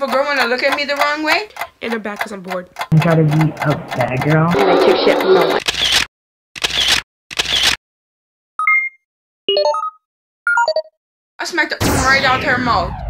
If a girl wanna look at me the wrong way, in her back because I'm bored. You gotta be a bad girl. And I took shit from no one. I smacked the right out her mouth.